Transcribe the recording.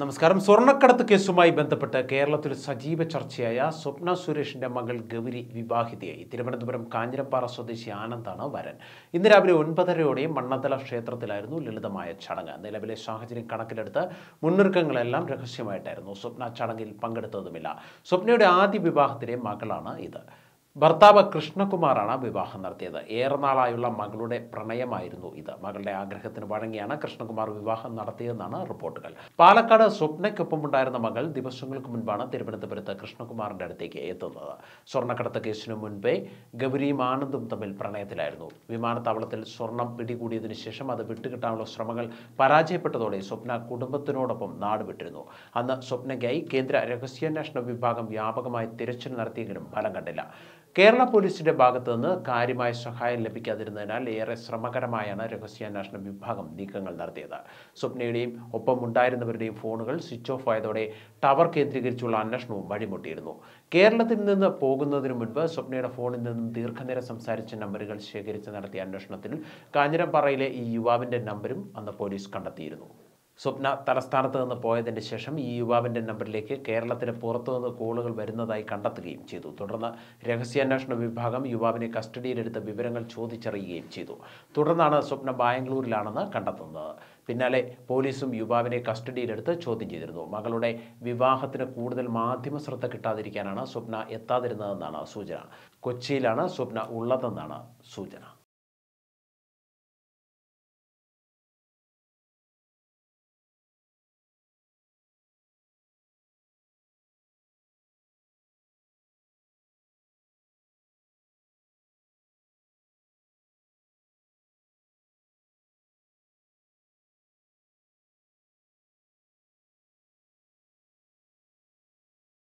നമസ്കാരം. സ്വർണക്കടത്ത് കേസുമായി ബന്ധപ്പെട്ട് കേരളത്തിൽ സജീവ ചർച്ചയായ സ്വപ്ന സുരേഷിന്റെ മകൾ ഗൗരി വിവാഹിതയായി. തിരുവനന്തപുരം കാഞ്ഞിരപ്പാറ സ്വദേശി ആനന്ദാണ് വരൻ. ഇന്ന് രാവിലെ ഒൻപതരയോടെ മണ്ണത്തല ക്ഷേത്രത്തിലായിരുന്നു ലളിതമായ ചടങ്ങ്. നിലവിലെ സാഹചര്യം കണക്കിലെടുത്ത് മുന്നൊരുക്കങ്ങളെല്ലാം രഹസ്യമായിട്ടായിരുന്നു സ്വപ്ന ചടങ്ങിൽ പങ്കെടുത്തതുമില്ല. സ്വപ്നയുടെ ആദ്യ വിവാഹത്തിലെ മകളാണ് ഇത്. ഭർത്താവ് കൃഷ്ണകുമാറാണ് വിവാഹം നടത്തിയത്. ഏറെ നാളായുള്ള മകളുടെ പ്രണയമായിരുന്നു ഇത്. മകളുടെ ആഗ്രഹത്തിന് വഴങ്ങിയാണ് കൃഷ്ണകുമാർ വിവാഹം നടത്തിയതെന്നാണ് റിപ്പോർട്ടുകൾ. പാലക്കാട് സ്വപ്നയ്ക്കൊപ്പം ഉണ്ടായിരുന്ന മകൾ ദിവസങ്ങൾക്ക് മുൻപാണ് തിരുവനന്തപുരത്ത് കൃഷ്ണകുമാറിന്റെ അടുത്തേക്ക് എത്തുന്നത്. സ്വർണക്കടത്ത് കേസിനു മുൻപേ ഗൗരിയും ആനന്ദും തമ്മിൽ പ്രണയത്തിലായിരുന്നു. വിമാനത്താവളത്തിൽ സ്വർണം പിടികൂടിയതിനു ശേഷം അത് വിട്ടുകിട്ടാനുള്ള ശ്രമങ്ങൾ പരാജയപ്പെട്ടതോടെ സ്വപ്ന കുടുംബത്തിനോടൊപ്പം നാട് വിട്ടിരുന്നു. അന്ന് സ്വപ്നയ്ക്കായി കേന്ദ്ര രഹസ്യാന്വേഷണ വിഭാഗം വ്യാപകമായി തിരച്ചിൽ നടത്തിയെങ്കിലും ഫലം കണ്ടില്ല. കേരള പോലീസിന്റെ ഭാഗത്തു നിന്ന് കാര്യമായ സഹായം ലഭിക്കാതിരുന്നതിനാൽ ഏറെ ശ്രമകരമായാണ് രഹസ്യാന്വേഷണ വിഭാഗം നീക്കങ്ങൾ നടത്തിയത്. സ്വപ്നയുടെയും ഒപ്പം ഉണ്ടായിരുന്നവരുടെയും ഫോണുകൾ സ്വിച്ച് ഓഫ് ആയതോടെ ടവർ കേന്ദ്രീകരിച്ചുള്ള അന്വേഷണവും വഴിമുട്ടിയിരുന്നു. കേരളത്തിൽ നിന്ന് പോകുന്നതിന് മുൻപ് സ്വപ്നയുടെ ഫോണിൽ നിന്നും ദീർഘനേരം സംസാരിച്ച നമ്പറുകൾ ശേഖരിച്ച് നടത്തിയ അന്വേഷണത്തിൽ കാഞ്ഞിരപ്പാറയിലെ ഈ യുവാവിന്റെ നമ്പരും അന്ന് പോലീസ് കണ്ടെത്തിയിരുന്നു. സ്വപ്ന തലസ്ഥാനത്ത് നിന്ന് പോയതിന്റെ ശേഷം ഈ യുവാവിന്റെ നമ്പറിലേക്ക് കേരളത്തിന് പുറത്തുനിന്ന് കോളുകൾ വരുന്നതായി കണ്ടെത്തുകയും ചെയ്തു. തുടർന്ന് രഹസ്യാന്വേഷണ വിഭാഗം യുവാവിനെ കസ്റ്റഡിയിലെടുത്ത വിവരങ്ങൾ ചോദിച്ചറിയുകയും ചെയ്തു. തുടർന്നാണ് സ്വപ്ന ബാംഗ്ലൂരിലാണെന്ന് കണ്ടെത്തുന്നത്. പിന്നാലെ പോലീസും യുവാവിനെ കസ്റ്റഡിയിലെടുത്ത് ചോദ്യം ചെയ്തിരുന്നു. മകളുടെ വിവാഹത്തിന് കൂടുതൽ മാധ്യമ ശ്രദ്ധ കിട്ടാതിരിക്കാനാണ് സ്വപ്ന എത്താതിരുന്നതെന്നാണ് സൂചന. കൊച്ചിയിലാണ് സ്വപ്ന ഉള്ളതെന്നാണ് സൂചന.